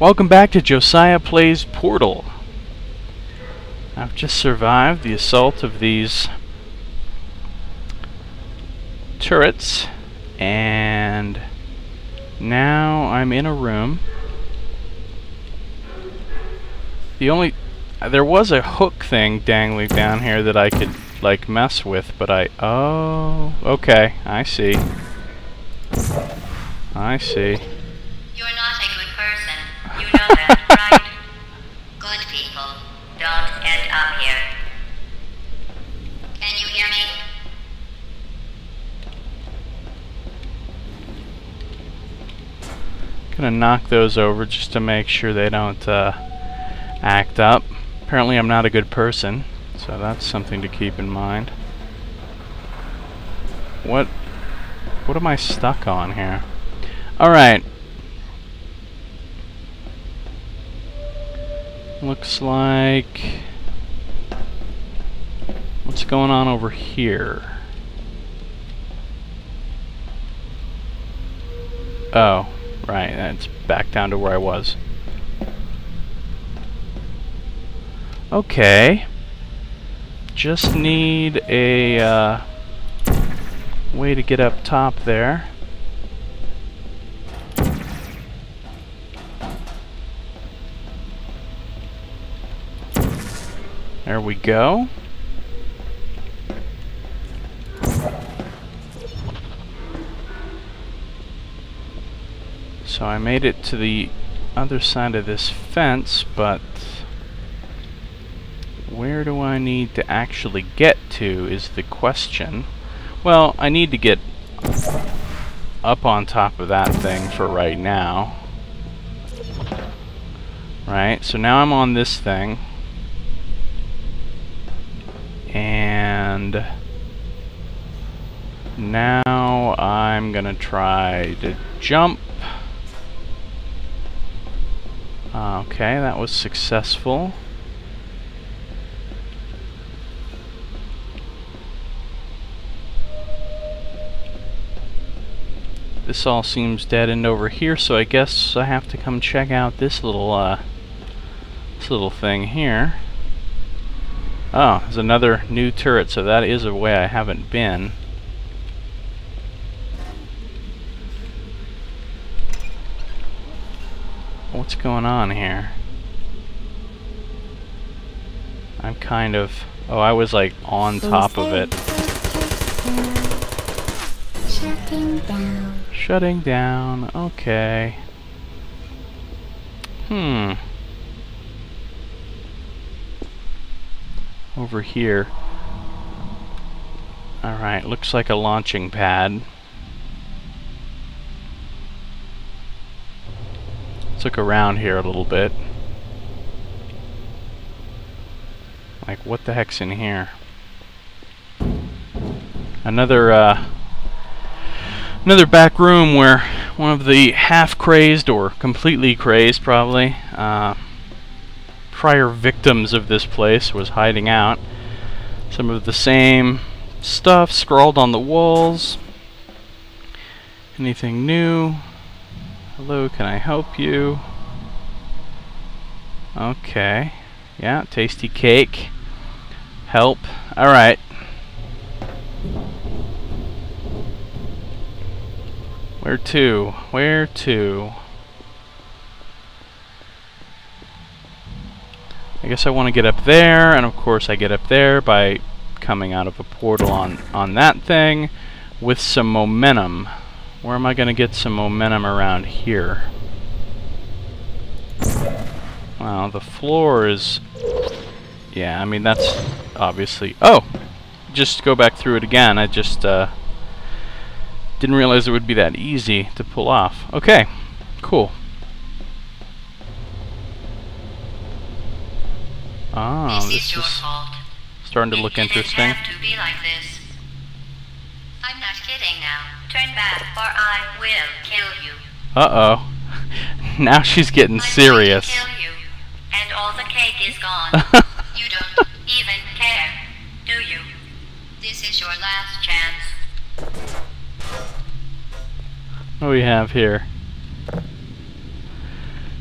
Welcome back to Josiah Plays Portal. I've just survived the assault of these turrets and now I'm in a room. The only there was a hook thing dangling down here that I could like mess with, but I oh okay, I see. I see. End up here. Can you hear me? Gonna knock those over just to make sure they don't uh, act up. Apparently I'm not a good person, so that's something to keep in mind. What what am I stuck on here? Alright. Looks like what's going on over here? Oh, right, that's back down to where I was. Okay. Just need a uh, way to get up top there. There we go. So I made it to the other side of this fence, but where do I need to actually get to is the question. Well, I need to get up on top of that thing for right now. Right, so now I'm on this thing. And now I'm gonna try to jump. Okay, that was successful. This all seems dead end over here, so I guess I have to come check out this little, uh, this little thing here. Oh, there's another new turret, so that is a way I haven't been. What's going on here? I'm kind of... Oh, I was like on top of it. Shutting down. Shutting down, okay. Hmm. Over here. Alright, looks like a launching pad. Look around here a little bit. Like, what the heck's in here? Another, uh, another back room where one of the half-crazed, or completely crazed probably, uh, prior victims of this place was hiding out. Some of the same stuff scrawled on the walls. Anything new? Hello, can I help you? Okay. Yeah, tasty cake. Help. Alright. Where to? Where to? I guess I want to get up there, and of course I get up there by coming out of a portal on, on that thing with some momentum. Where am I going to get some momentum around here? Wow, the floor is... Yeah, I mean, that's obviously... Oh! Just go back through it again. I just uh, didn't realize it would be that easy to pull off. Okay, cool. Ah, this, this is your is fault. starting to look interesting. to like this. I'm not kidding now. Turn back or I will kill you. Uh-oh. now she's getting I'm going to serious. kill you, and all the cake is gone. you don't even care, do you? This is your last chance. What do we have here?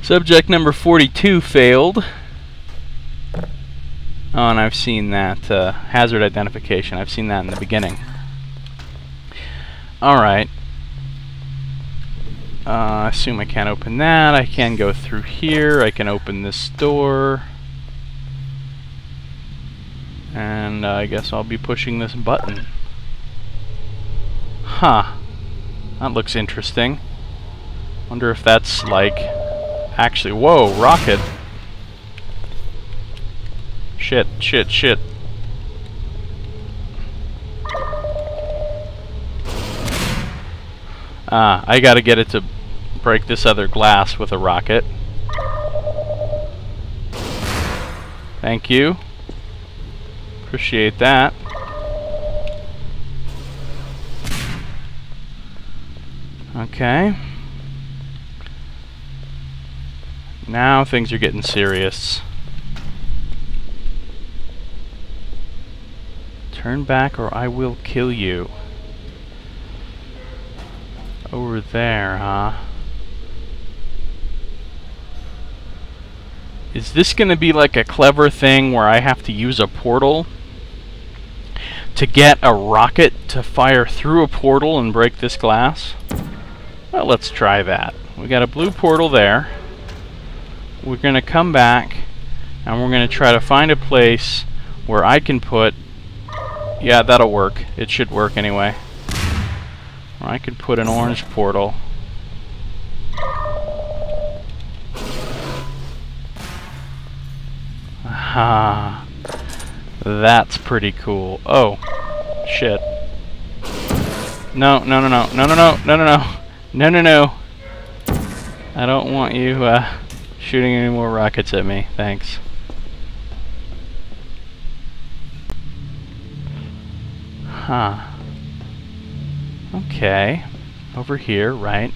Subject number 42 failed. Oh, and I've seen that uh, hazard identification. I've seen that in the beginning. Alright. Uh, I assume I can't open that. I can go through here. I can open this door. And uh, I guess I'll be pushing this button. Huh. That looks interesting. Wonder if that's like... Actually, whoa, rocket. Shit, shit, shit. Ah, I gotta get it to break this other glass with a rocket. Thank you. Appreciate that. Okay. Now things are getting serious. Turn back or I will kill you. Over there, huh? Is this going to be like a clever thing where I have to use a portal to get a rocket to fire through a portal and break this glass? Well, let's try that. We got a blue portal there. We're going to come back and we're going to try to find a place where I can put... Yeah, that'll work. It should work anyway. Or I could put an orange portal. Ah, that's pretty cool. Oh, shit. No, no, no, no, no, no, no, no, no, no. No, no, no. I don't want you uh, shooting any more rockets at me. Thanks. Huh. Okay. Over here, right.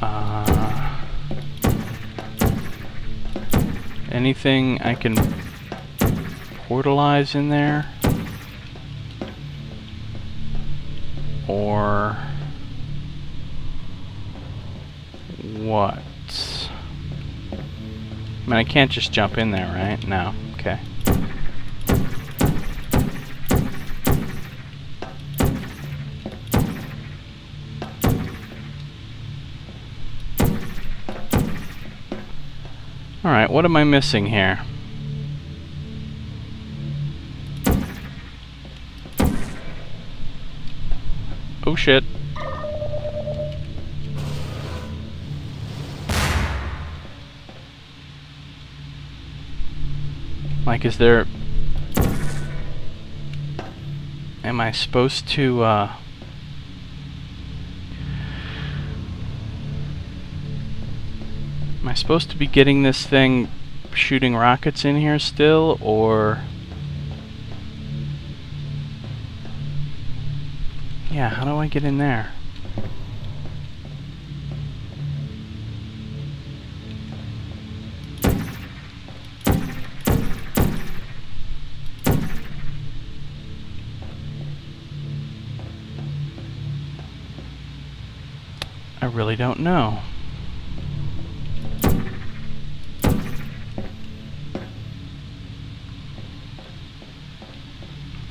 Uh, anything I can portalize in there? Or what? I mean, I can't just jump in there, right? No. Okay. Alright, what am I missing here? Oh shit. Like, is there... Am I supposed to, uh... Am I supposed to be getting this thing shooting rockets in here still, or... Yeah, how do I get in there? Really don't know.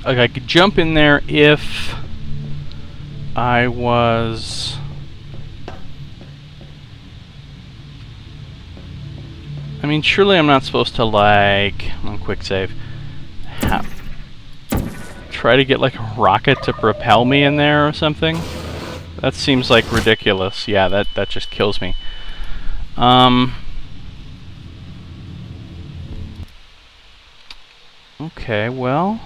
Like I could jump in there if I was I mean surely I'm not supposed to like on quick save. Try to get like a rocket to propel me in there or something that seems like ridiculous yeah that that just kills me um okay well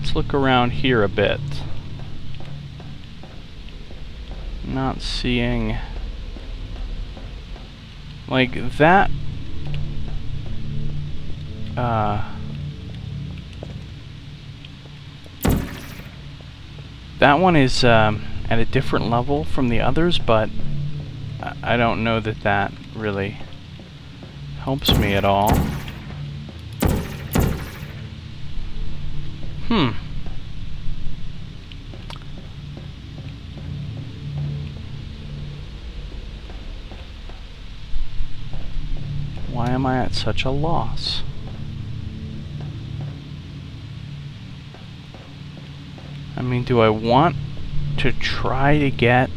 Let's look around here a bit. Not seeing... Like, that... Uh... That one is um, at a different level from the others, but I don't know that that really helps me at all. Hmm. Why am I at such a loss? I mean, do I want to try to get...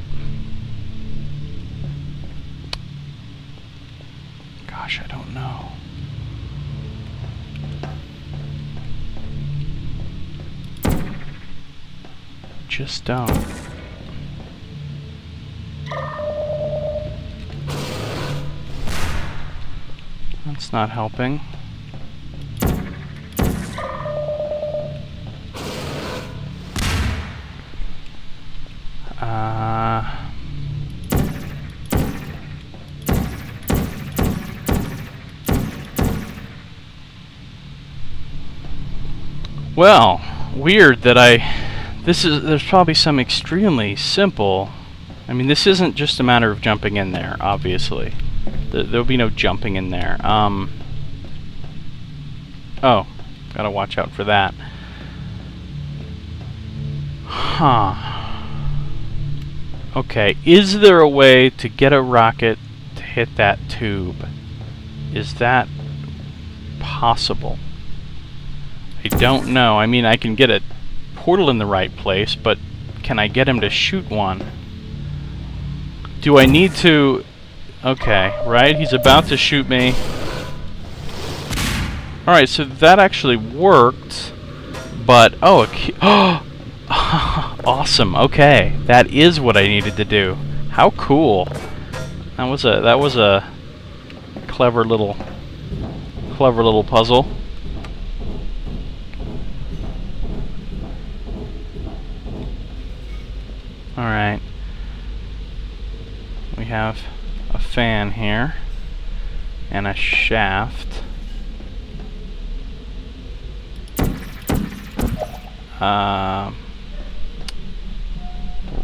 Gosh, I don't know. Just don't. That's not helping. Well, weird that I. This is. There's probably some extremely simple. I mean, this isn't just a matter of jumping in there, obviously. There, there'll be no jumping in there. Um. Oh, gotta watch out for that. Huh. Okay, is there a way to get a rocket to hit that tube? Is that possible? I don't know. I mean, I can get a portal in the right place, but can I get him to shoot one? Do I need to... Okay, right? He's about to shoot me. Alright, so that actually worked, but... Oh, a awesome. Okay, that is what I needed to do. How cool. That was a that was a clever little clever little puzzle. All right. We have a fan here and a shaft. Um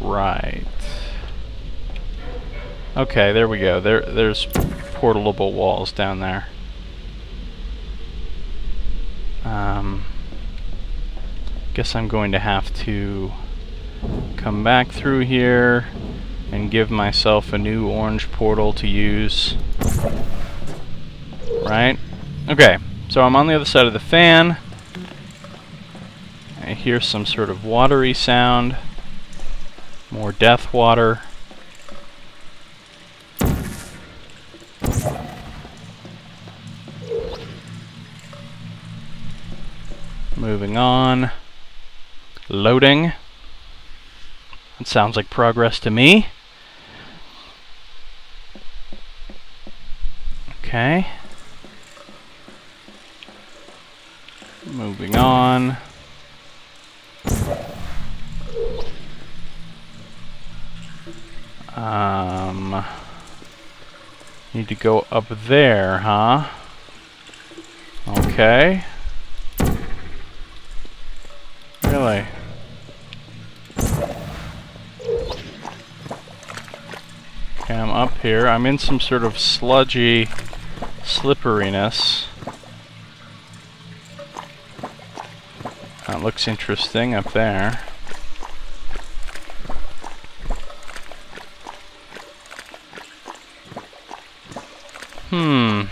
Right. Okay, there we go. There, there's portable walls down there. Um, guess I'm going to have to come back through here and give myself a new orange portal to use. Right? Okay, so I'm on the other side of the fan. I hear some sort of watery sound. More death water. Moving on. Loading. It sounds like progress to me. Okay. Moving on. Um, need to go up there, huh? Okay. Really? I'm up here. I'm in some sort of sludgy slipperiness. That looks interesting up there. Hmm.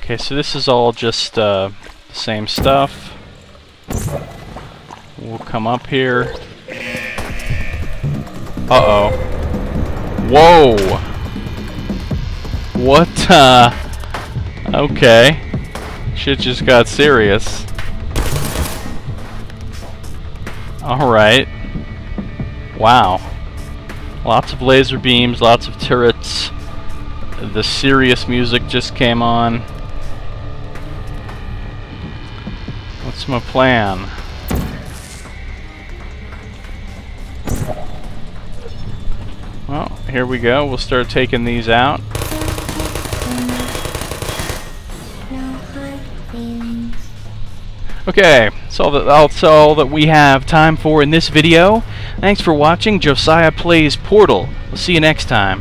Okay, so this is all just uh, the same stuff. We'll come up here. Uh-oh. Whoa! What, uh... Okay. Shit just got serious. Alright. Wow. Lots of laser beams, lots of turrets. The serious music just came on. What's my plan? Here we go. We'll start taking these out. Okay, that's all, that, that's all that we have time for in this video. Thanks for watching Josiah Plays Portal. We'll see you next time.